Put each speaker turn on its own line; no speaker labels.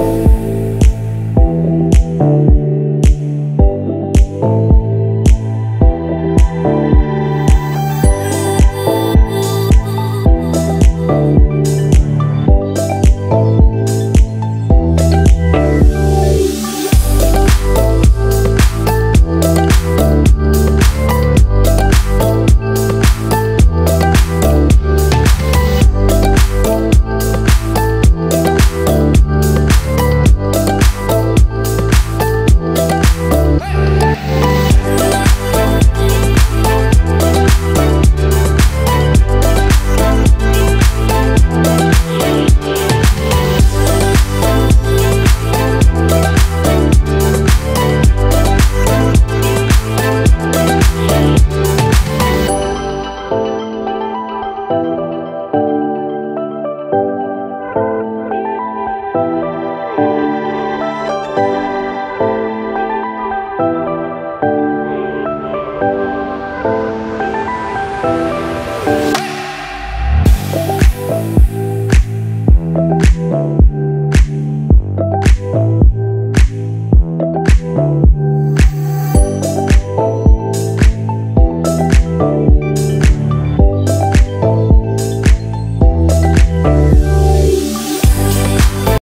you